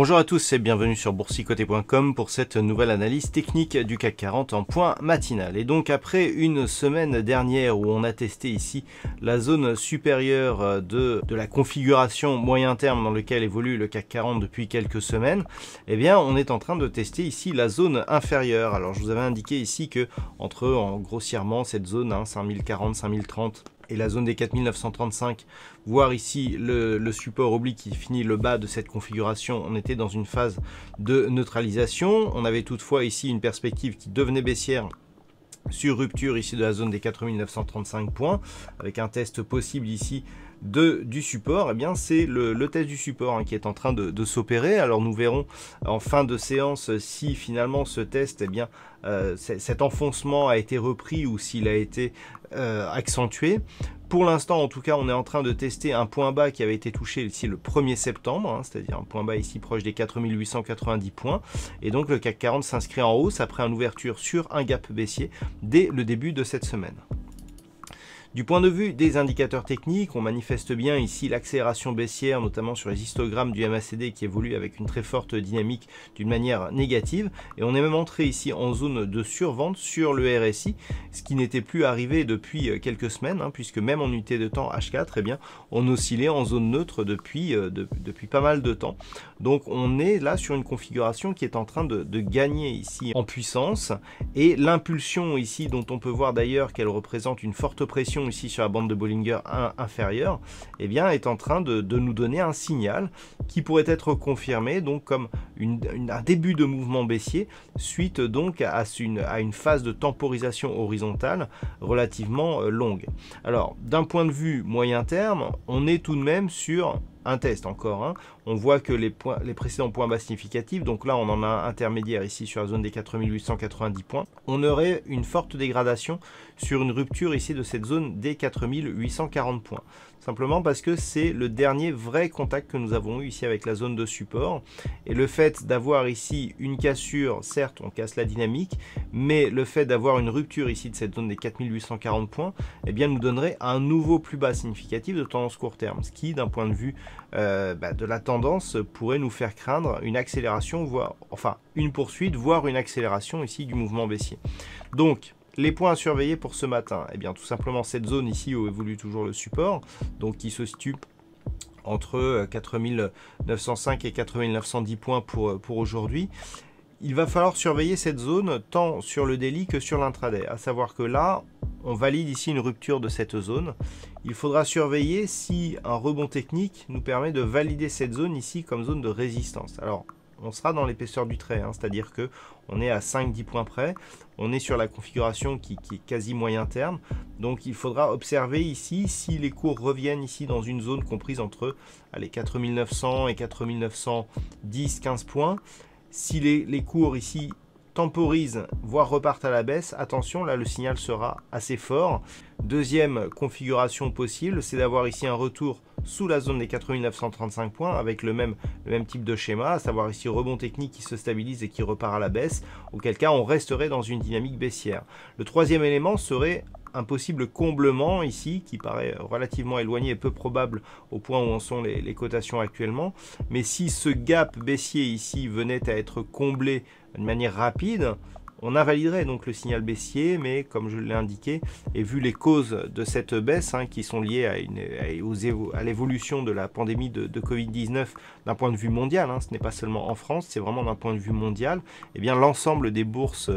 Bonjour à tous et bienvenue sur boursicoté.com pour cette nouvelle analyse technique du CAC 40 en point matinal. Et donc après une semaine dernière où on a testé ici la zone supérieure de, de la configuration moyen terme dans lequel évolue le CAC 40 depuis quelques semaines, eh bien on est en train de tester ici la zone inférieure. Alors je vous avais indiqué ici que entre en grossièrement cette zone hein, 5040, 5030 et la zone des 4935, voire ici le, support oblique qui finit le bas de cette configuration, on était dans une phase de neutralisation. On avait toutefois ici une perspective qui devenait baissière sur rupture ici de la zone des 4935 points, avec un test possible ici de, du support, et eh bien c'est le, test du support hein, qui est en train de, s'opérer. Alors nous verrons en fin de séance si finalement ce test, eh bien euh, cet enfoncement a été repris ou s'il a été euh, accentué. Pour l'instant, en tout cas, on est en train de tester un point bas qui avait été touché ici le 1er septembre, hein, c'est-à-dire un point bas ici proche des 4890 points. Et donc le CAC 40 s'inscrit en hausse après une ouverture sur un gap baissier dès le début de cette semaine. Du point de vue des indicateurs techniques, on manifeste bien ici l'accélération baissière, notamment sur les histogrammes du MACD qui évolue avec une très forte dynamique d'une manière négative. Et on est même entré ici en zone de survente sur le RSI, ce qui n'était plus arrivé depuis euh, quelques semaines, hein, puisque même en unité de temps H4, eh bien, on oscillait en zone neutre depuis, euh, depuis pas mal de temps. Donc on est là sur une configuration qui est en train de, de gagner ici en puissance. Et l'impulsion ici, dont on peut voir d'ailleurs qu'elle représente une forte pression ici sur la bande de Bollinger inférieure, eh est en train de, nous donner un signal qui pourrait être confirmé donc comme un début de mouvement baissier suite donc à une, à une phase de temporisation horizontale relativement euh, longue. Alors, d'un point de vue moyen terme, on est tout de même sur un test encore. Hein. On voit que les, points, les précédents points bas significatifs, donc là on en a un intermédiaire ici sur la zone des 4890 points, on aurait une forte dégradation sur une rupture ici de cette zone des 4840 points. Simplement parce que c'est le dernier vrai contact que nous avons eu ici avec la zone de support. Et le fait d'avoir ici une cassure, certes on casse la dynamique, mais le fait d'avoir une rupture ici de cette zone des 4840 points, eh bien nous donnerait un nouveau plus bas significatif de tendance court terme. Ce qui d'un point de vue euh, bah, de la tendance pourrait nous faire craindre une accélération, voire, enfin une poursuite, voire une accélération ici du mouvement baissier. Donc les points à surveiller pour ce matin, eh bien tout simplement cette zone ici où évolue toujours le support, donc qui se situe entre 4905 euh, et 4910 points pour, euh, pour aujourd'hui. Il va falloir surveiller cette zone tant sur le daily que sur l'intraday. À savoir que là, on valide ici une rupture de cette zone. Il faudra surveiller si un rebond technique nous permet de valider cette zone ici comme zone de résistance. Alors, on sera dans l'épaisseur du trait, hein, c'est-à-dire que on est à 5-10 points près, on est sur la configuration qui, est quasi moyen terme, donc il faudra observer ici si les cours reviennent ici dans une zone comprise entre allez, 4900 et 4910, 15 points, si les cours ici temporisent, voire repartent à la baisse, attention, là le signal sera assez fort. Deuxième configuration possible, c'est d'avoir ici un retour sous la zone des 4935 points avec le même, le même type de schéma, à savoir ici rebond technique qui se stabilise et qui repart à la baisse, auquel cas on resterait dans une dynamique baissière. Le troisième élément serait un possible comblement ici qui paraît relativement éloigné et peu probable au point où en sont les, les cotations actuellement. Mais si ce gap baissier ici venait à être comblé de manière rapide, on invaliderait donc le signal baissier, mais comme je l'ai indiqué, et vu les causes de cette baisse hein, qui sont liées à, une, à, l'évolution de la pandémie de, Covid-19 d'un point de vue mondial, hein, ce n'est pas seulement en France, c'est vraiment d'un point de vue mondial, et eh bien l'ensemble des bourses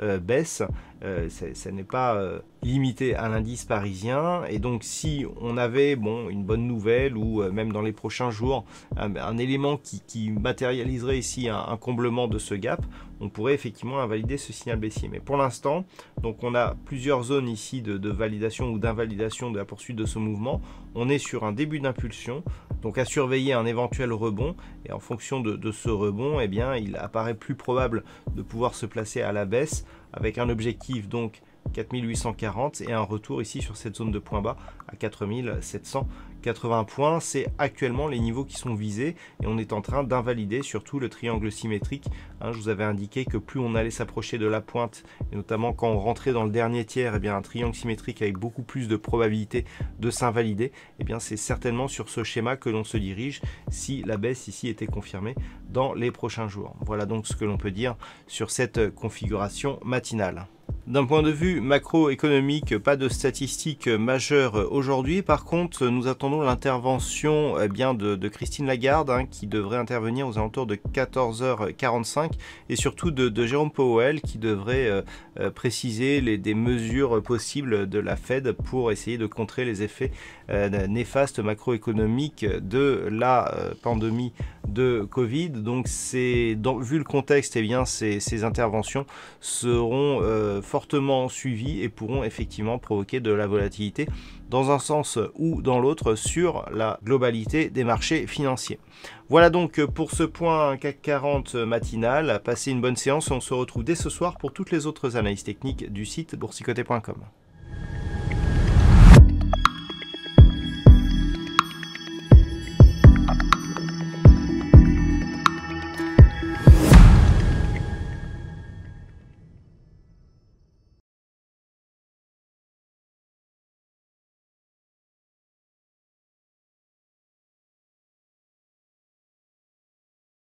euh, baissent. Euh, ce n'est pas euh, limité à l'indice parisien. Et donc si on avait bon, une bonne nouvelle ou euh, même dans les prochains jours un, élément qui, matérialiserait ici un, comblement de ce gap, on pourrait effectivement invalider ce signal baissier. Mais pour l'instant, donc on a plusieurs zones ici de, validation ou d'invalidation de la poursuite de ce mouvement. On est sur un début d'impulsion, donc à surveiller un éventuel rebond. Et en fonction de, ce rebond, eh bien, il apparaît plus probable de pouvoir se placer à la baisse avec un objectif donc 4840 et un retour ici sur cette zone de point bas à 4780 points. C'est actuellement les niveaux qui sont visés et on est en train d'invalider surtout le triangle symétrique. Hein, je vous avais indiqué que plus on allait s'approcher de la pointe et notamment quand on rentrait dans le dernier tiers, et eh bien un triangle symétrique avec beaucoup plus de probabilité de s'invalider, et eh bien c'est certainement sur ce schéma que l'on se dirige si la baisse ici était confirmée dans les prochains jours. Voilà donc ce que l'on peut dire sur cette configuration matinale. D'un point de vue macroéconomique, pas de statistiques majeures aujourd'hui. Par contre, nous attendons l'intervention eh de, Christine Lagarde, hein, qui devrait intervenir aux alentours de 14h45, et surtout de, Jérôme Powell, qui devrait euh, euh, préciser les, des mesures possibles de la Fed pour essayer de contrer les effets euh, néfastes macroéconomiques de la pandémie de Covid. Donc, vu le contexte, eh bien, ces, ces interventions seront fortement suivis et pourront effectivement provoquer de la volatilité dans un sens ou dans l'autre sur la globalité des marchés financiers. Voilà donc pour ce point CAC 40 matinal. Passez une bonne séance. On se retrouve dès ce soir pour toutes les autres analyses techniques du site boursicoté.com.